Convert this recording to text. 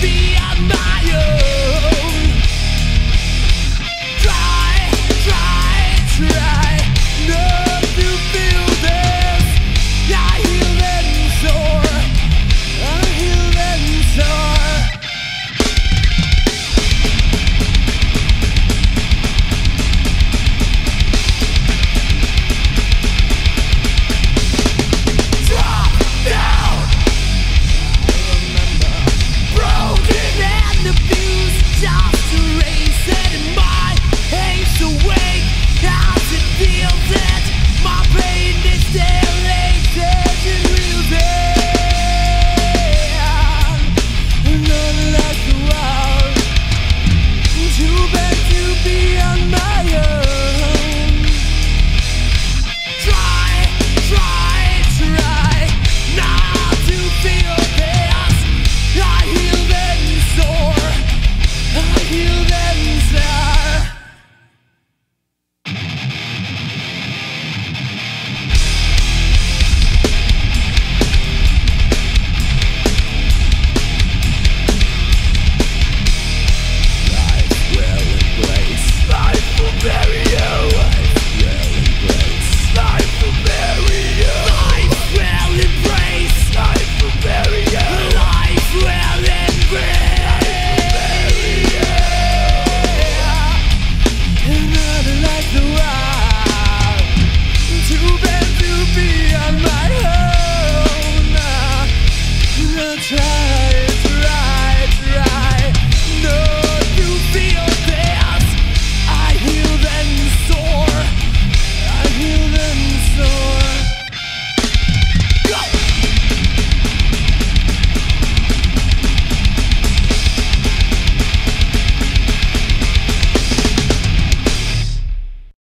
be